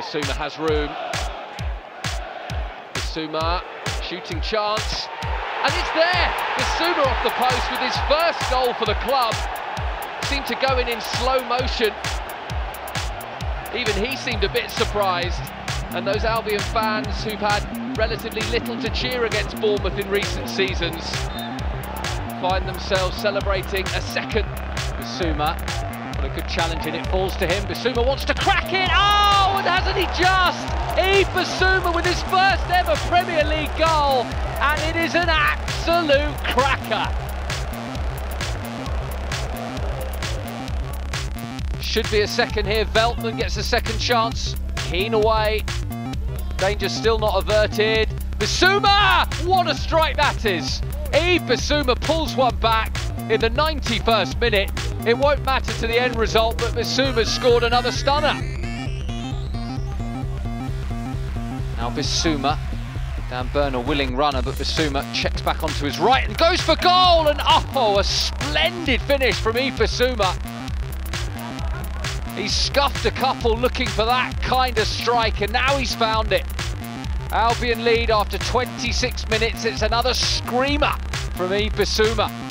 Bissouma has room. Bissouma, shooting chance. And it's there! Bissouma off the post with his first goal for the club. Seemed to go in in slow motion. Even he seemed a bit surprised. And those Albion fans who've had relatively little to cheer against Bournemouth in recent seasons find themselves celebrating a second. Bissouma, what a good challenge and it falls to him. Bissouma wants to crack it. Oh, and just? Yves Bissouma with his first ever Premier League goal, and it is an absolute cracker. Should be a second here. Veltman gets a second chance. Keen away. Danger still not averted. Bissouma! What a strike that is! Yves Bissouma pulls one back in the 91st minute. It won't matter to the end result, but Bissouma's scored another stunner. Now Bissouma, Dan Burn a willing runner, but Bissouma checks back onto his right and goes for goal. And oh, a splendid finish from Bissouma. He scuffed a couple looking for that kind of strike, and now he's found it. Albion lead after 26 minutes. It's another screamer from Bissouma.